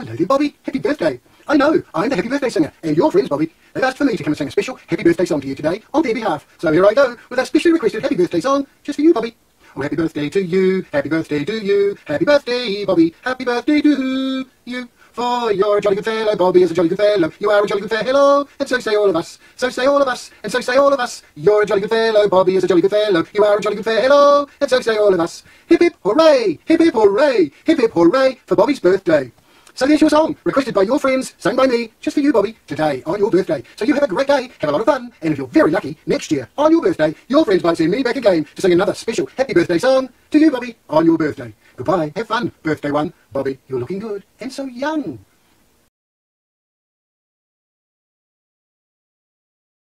Hello Bobby. Happy birthday. I know, I'm the happy birthday singer, and your friends, Bobby, they've asked for me to come and sing a special happy birthday song to you today on their behalf. So here I go with a specially requested happy birthday song just for you, Bobby. Oh, happy birthday to you, happy birthday to you, happy birthday, Bobby, happy birthday to you. For you're a jolly good fellow, Bobby is a jolly good fellow, you are a jolly good fellow, and so say all of us, so say all of us, and so say all of us. You're a jolly good fellow, Bobby is a jolly good fellow, you are a jolly good fellow, and so say all of us. Hip hip hooray, hip hip hooray, hip hip hooray for Bobby's birthday. So there's your song, requested by your friends, sung by me, just for you, Bobby, today, on your birthday. So you have a great day, have a lot of fun, and if you're very lucky, next year, on your birthday, your friends might send me back again to sing another special happy birthday song to you, Bobby, on your birthday. Goodbye, have fun, birthday one. Bobby, you're looking good, and so young.